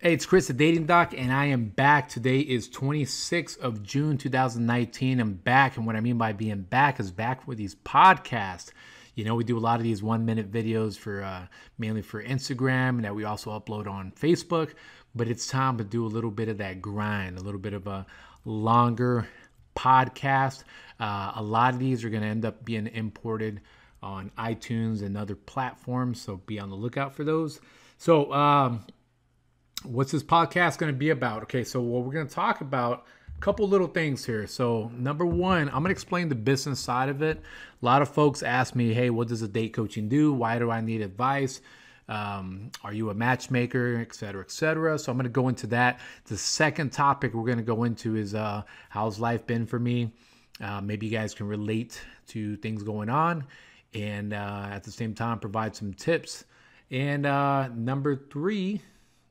Hey, it's Chris, the Dating Doc, and I am back. Today is 26th of June, 2019. I'm back, and what I mean by being back is back for these podcasts. You know, we do a lot of these one-minute videos for uh, mainly for Instagram, and that we also upload on Facebook. But it's time to do a little bit of that grind, a little bit of a longer podcast. Uh, a lot of these are going to end up being imported on iTunes and other platforms, so be on the lookout for those. So. Um, what's this podcast going to be about? Okay, so what we're going to talk about a couple little things here. So, number one, I'm going to explain the business side of it. A lot of folks ask me, hey, what does a date coaching do? Why do I need advice? Um, are you a matchmaker, et cetera, et cetera? So, I'm going to go into that. The second topic we're going to go into is uh, how's life been for me? Uh, maybe you guys can relate to things going on and uh, at the same time provide some tips. And uh, number three,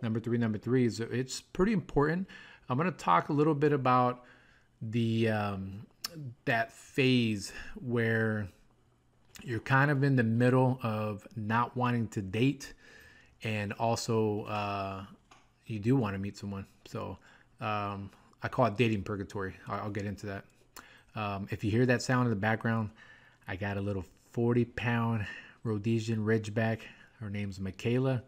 Number three, number three is it's pretty important. I'm going to talk a little bit about the um, that phase where you're kind of in the middle of not wanting to date, and also uh, you do want to meet someone. So um, I call it dating purgatory. I'll, I'll get into that. Um, if you hear that sound in the background, I got a little 40 pound Rhodesian Ridgeback. Her name's Michaela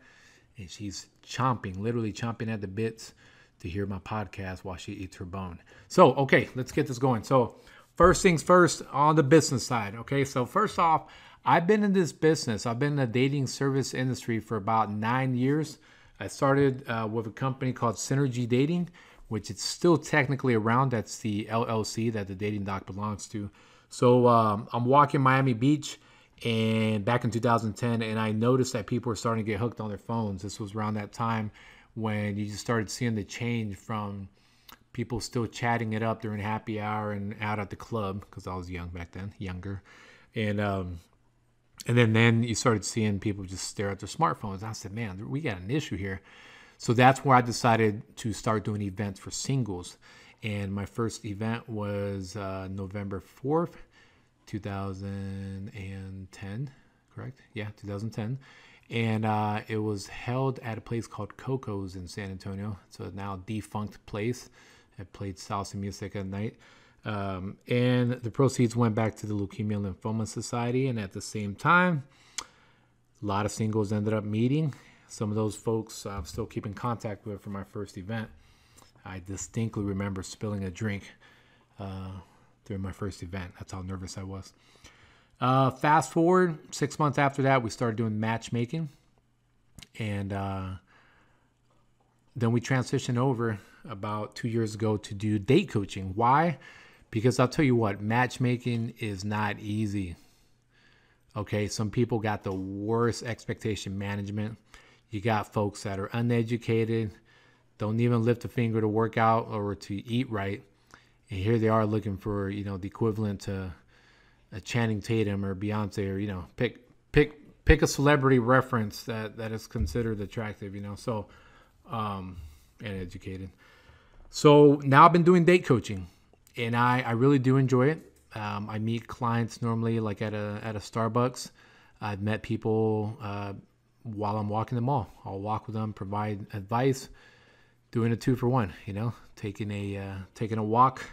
and she's chomping, literally chomping at the bits to hear my podcast while she eats her bone. So, okay, let's get this going. So, first things first on the business side. Okay, so first off, I've been in this business. I've been in the dating service industry for about nine years. I started uh, with a company called Synergy Dating, which it's still technically around. That's the LLC that the Dating Doc belongs to. So um, I'm walking Miami Beach and back in 2010 and i noticed that people were starting to get hooked on their phones. This was around that time when you just started seeing the change from people still chatting it up during happy hour and out at the club because i was young back then younger. And um and then then you started seeing people just stare at their smartphones. I said man we got an issue here. So that's where i decided to start doing events for singles. And my first event was uh, november 4th 2010, correct? Yeah, 2010. And uh, it was held at a place called Coco's in San Antonio. A now defunct place. I played salsa music at night. Um, and the proceeds went back to the Leukemia Lymphoma Society. And at the same time, a lot of singles ended up meeting. Some of those folks I'm still keeping contact with from my first event. I distinctly remember spilling a drink uh, during my first event. That's how nervous I was. Uh, fast forward six months after that, we started doing matchmaking, and uh, then we transitioned over about two years ago to do date coaching. Why? Because I'll tell you what, matchmaking is not easy. Okay, some people got the worst expectation management. You got folks that are uneducated, don't even lift a finger to work out or to eat right and here they are looking for you know the equivalent to a Channing Tatum or Beyonce or you know pick pick pick a celebrity reference that that is considered attractive you know. So um and educated. So now I've been doing date coaching and I I really do enjoy it. Um, I meet clients normally like at a at a Starbucks. I've met people uh, while I'm walking the mall. I'll walk with them provide advice doing a two for one you know taking a uh, taking a walk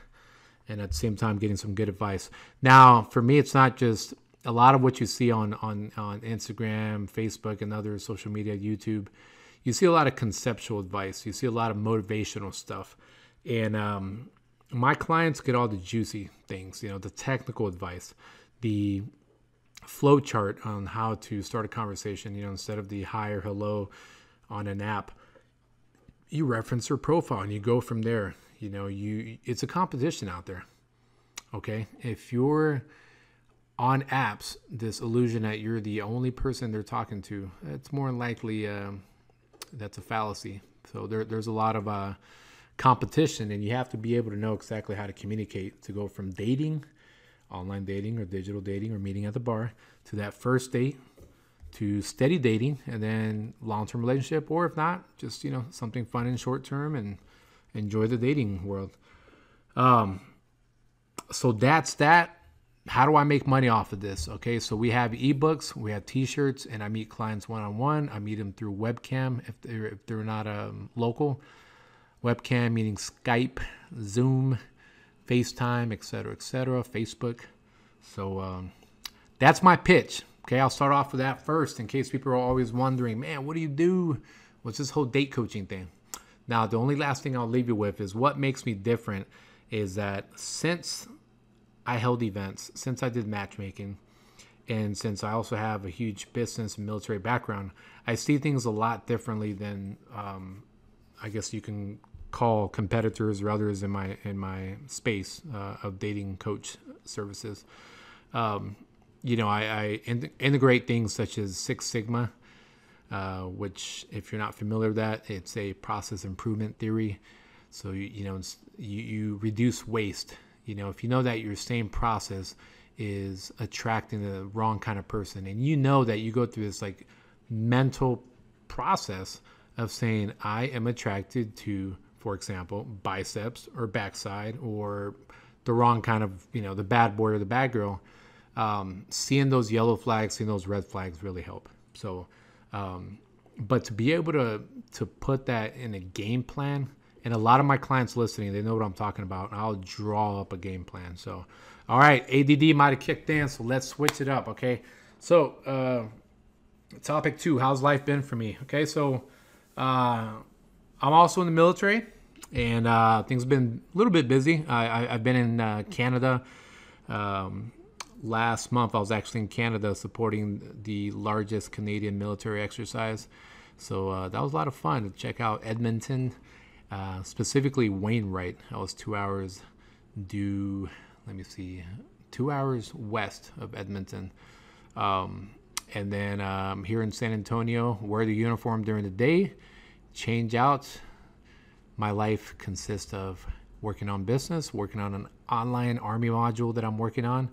and at the same time getting some good advice. Now, for me, it's not just a lot of what you see on on on Instagram, Facebook, and other social media, YouTube. You see a lot of conceptual advice. You see a lot of motivational stuff, and um, my clients get all the juicy things. You know, the technical advice, the flow chart on how to start a conversation. You know, instead of the hi or hello on an app, you reference their profile and you go from there you know, you it's a competition out there. Okay, if you're on apps, this illusion that you're the only person they're talking to, it's more likely um, that's a fallacy. So there, there's a lot of uh, competition, and you have to be able to know exactly how to communicate to go from dating, online dating or digital dating or meeting at the bar to that first date to steady dating and then long-term relationship or if not just you know something fun and short term and enjoy the dating world. Um, so that's that. how do I make money off of this? Okay, so we have ebooks, we have t-shirts, and I meet clients one-on-one. I meet them through webcam if they're if they're not um, local. Webcam meaning Skype, Zoom, FaceTime, etc., etc., Facebook. So um, that's my pitch. Okay, I'll start off with that first in case people are always wondering, man, what do you do? What's this whole date coaching thing? Now, the only last thing I'll leave you with is what makes me different is that since I held events, since I did matchmaking, and since I also have a huge business and military background, I see things a lot differently than um, I guess you can call competitors or others in my in my space uh, of dating coach services. Um, you know, I, I in- integrate things such as Six Sigma, uh, which, if you're not familiar with that, it's a process improvement theory. So you, you know, you, you reduce waste. You know, if you know that your same process is attracting the wrong kind of person, and you know that you go through this like mental process of saying, I am attracted to, for example, biceps or backside or the wrong kind of, you know, the bad boy or the bad girl um, seeing those yellow flags, seeing those red flags really help. So, um, but to be able to to put that in a game plan, and a lot of my clients listening, they know what I'm talking about. I'll draw up a game plan. So, all right, ADD might have kicked in, so let's switch it up. Okay, so uh, topic two: How's life been for me? Okay, so uh, I'm also in the military, and uh, things have been a little bit busy. I, have been in uh, Canada. Um, last month, I was actually in Canada supporting the largest Canadian military exercise. So uh, that was a lot of fun to check out Edmonton, uh, specifically Wainwright. I was two hours due, let me see, two hours west of Edmonton. Um, and then um, here in San Antonio, wear the uniform during the day, change out. My life consists of working on business, working on an online army module that I'm working on,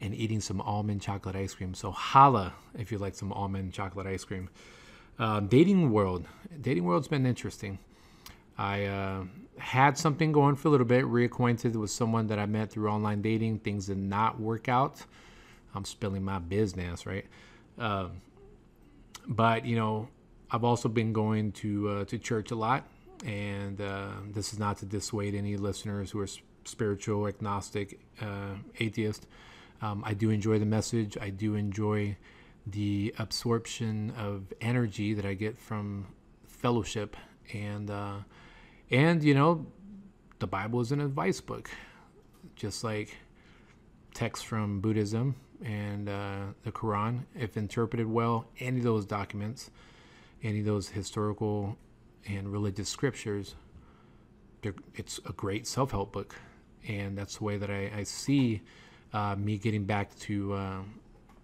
and eating some almond chocolate ice cream. So holla if you like some almond chocolate ice cream. Uh, dating world, dating world's been interesting. I uh, had something going for a little bit, reacquainted with someone that I met through online dating. Things did not work out. I'm spilling my business, right? Uh, but you know, I've also been going to uh, to church a lot, and uh, this is not to dissuade any listeners who are spiritual, agnostic, uh, atheist. Um, I do enjoy the message. I do enjoy the absorption of energy that I get from fellowship, and uh, and you know, the Bible is an advice book, just like texts from Buddhism and uh, the Quran. If interpreted well, any of those documents, any of those historical and religious scriptures, it's a great self-help book, and that's the way that I, I see uh, me getting back to uh,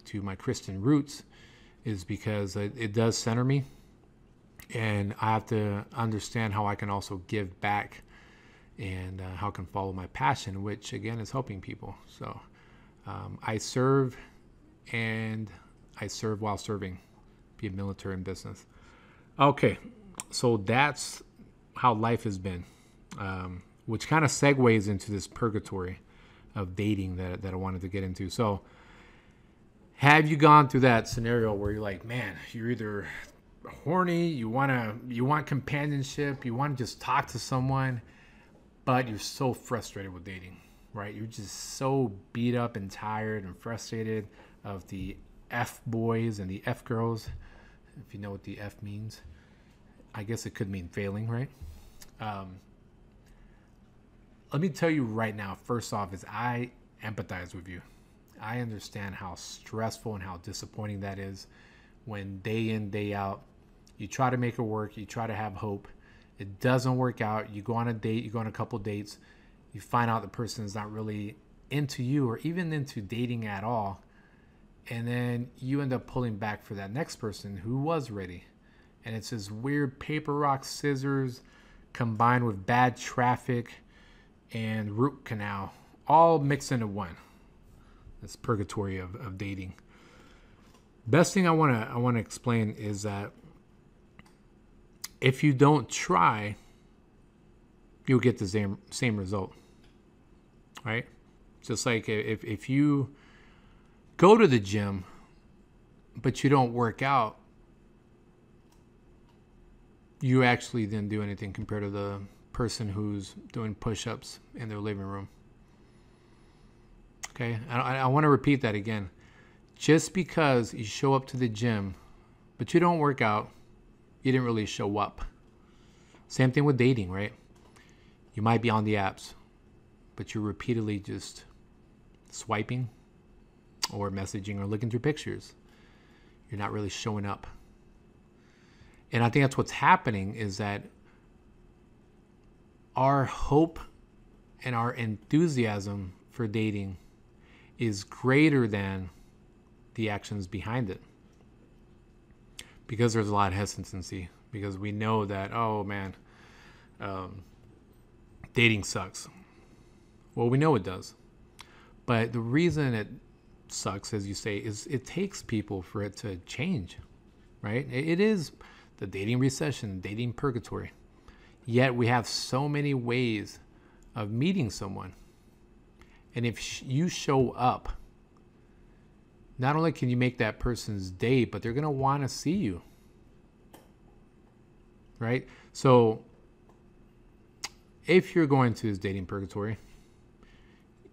to my Christian roots is because it, it, does center me, and I have to understand how I can also give back, and uh, how I can follow my passion, which again is helping people. So um, I serve, and I serve while serving, be a military and business. Okay, so that's how life has been, um, which kind of segues into this purgatory of dating that, that I wanted to get into. So, have you gone through that scenario where you're like, man, you're either horny, you wanna you want companionship, you want to just talk to someone, but you're so frustrated with dating, right? You're just so beat up and tired and frustrated of the F boys and the F girls, if you know what the F means. I guess it could mean failing, right? Um, let me tell you right now, first off, is I empathize with you. I understand how stressful and how disappointing that is when day in, day out, you try to make it work, you try to have hope. It doesn't work out. You go on a date, you go on a couple dates, you find out the person is not really into you or even into dating at all. And then you end up pulling back for that next person who was ready. And it's this weird paper, rock, scissors combined with bad traffic and root canal all mixed into one. This purgatory of, of dating. Best thing I want to I want to explain is that if you don't try, you'll get the same same result. Right? Just like if if you go to the gym, but you don't work out, you actually didn't do anything compared to the person who's doing push ups in their living room. Okay, I, I want to repeat that again. Just because you show up to the gym, but you don't work out, you didn't really show up. Same thing with dating, right? You might be on the apps, but you're repeatedly just swiping or messaging or looking through pictures. You're not really showing up. And I think that's what's happening is that our hope and our enthusiasm for dating is greater than the actions behind it. Because there's a lot of hesitancy, because we know that, oh man, um, dating sucks. Well, we know it does. But the reason it sucks, as you say, is it takes people for it to change, right? It is the dating recession, dating purgatory. Yet we have so many ways of meeting someone. And if you show up, not only can you make that person's day, but they're going to want to see you. Right? So if you're going to this dating purgatory,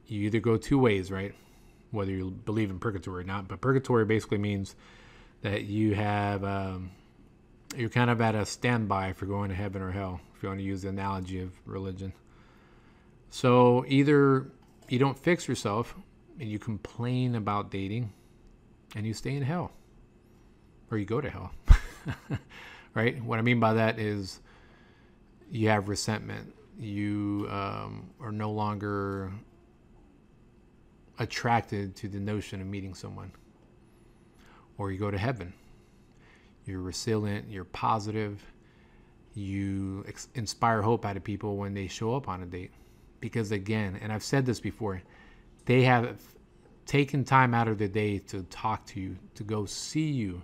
you either go two ways, right? Whether you believe in purgatory or not. But purgatory basically means that you have um, you're kind of at a standby for going to heaven or hell, you want to use the analogy of religion. So either you don't fix yourself and you complain about dating and you stay in hell, or you go to hell. right? What I mean by that is you have resentment. You um, are no longer attracted to the notion of meeting someone, or you go to heaven you're resilient, you're positive, you ex- inspire hope out of people when they show up on a date. Because again, and I've said this before, they have taken time out of the day to talk to you, to go see you,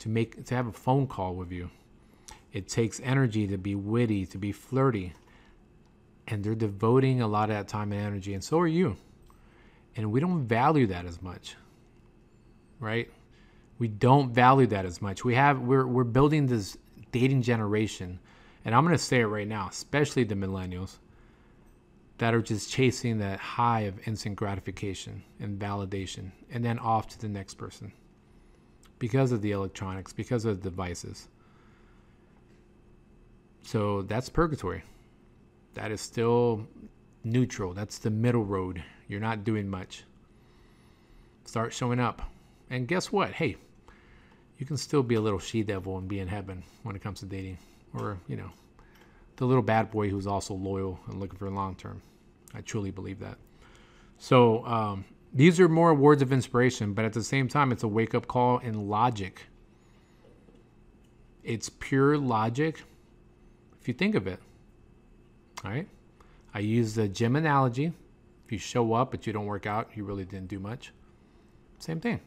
to make to have a phone call with you. It takes energy to be witty, to be flirty. And they're devoting a lot of that time and energy, and so are you. And we don't value that as much. Right? we don't value that as much. We have we're we're building this dating generation, and I'm gonna say it right now, especially the millennials that are just chasing that high of instant gratification and validation, and then off to the next person because of the electronics, because of the devices. So that's purgatory. That is still neutral. That's the middle road. You're not doing much. Start showing up. And guess what? Hey, you can still be a little she devil and be in heaven when it comes to dating, or you know, the little bad boy who's also loyal and looking for long term. I truly believe that. So um, these are more words of inspiration, but at the same time, it's a wake up call in logic. It's pure logic if you think of it. All right. I use the gym analogy. If you show up but you don't work out, you really didn't do much. Same thing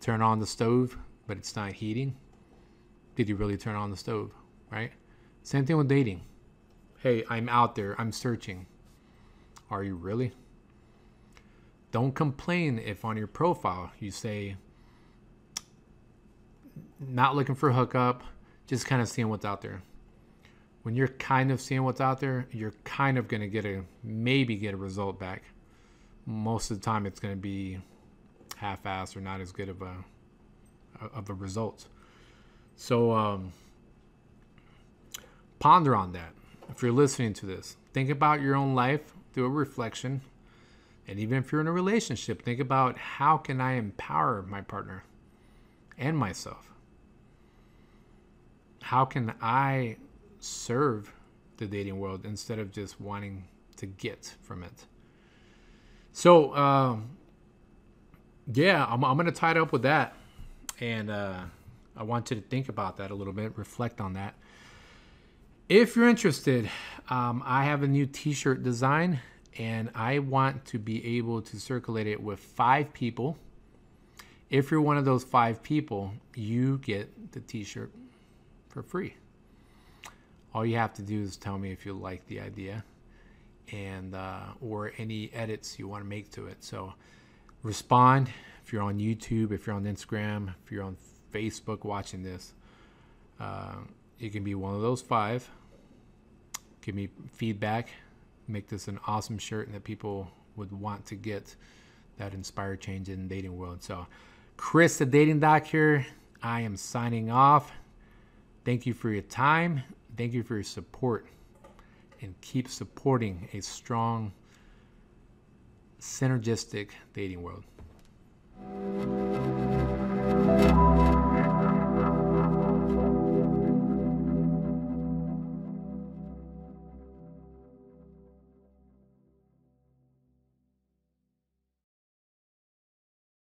turn on the stove, but it's not heating, did you really turn on the stove, right? Same thing with dating. Hey, I'm out there, I'm searching. Are you really? Don't complain if on your profile you say, not looking for a hookup, just kind of seeing what's out there. When you're kind of seeing what's out there, you're kind of going to get a maybe get a result back. Most of the time, it's going to be half-assed or not as good of a of a result. So um, ponder on that. If you're listening to this, think about your own life, do a reflection, and even if you're in a relationship, think about how can I empower my partner and myself. How can I serve the dating world instead of just wanting to get from it? So, um, yeah, I'm, I'm going to tie it up with that. And uh, I want you to think about that a little bit, reflect on that. If you're interested, um, I have a new t shirt design and I want to be able to circulate it with five people. If you're one of those five people, you get the t shirt for free. All you have to do is tell me if you like the idea and uh, or any edits you want to make to it. So respond. If you're on YouTube, if you're on Instagram, if you're on Facebook watching this, uh, you can be one of those five. Give me feedback. Make this an awesome shirt and that people would want to get that inspire change in the dating world. So, Chris, the dating doc here. I am signing off. Thank you for your time. Thank you for your support. And keep supporting a strong, synergistic dating world.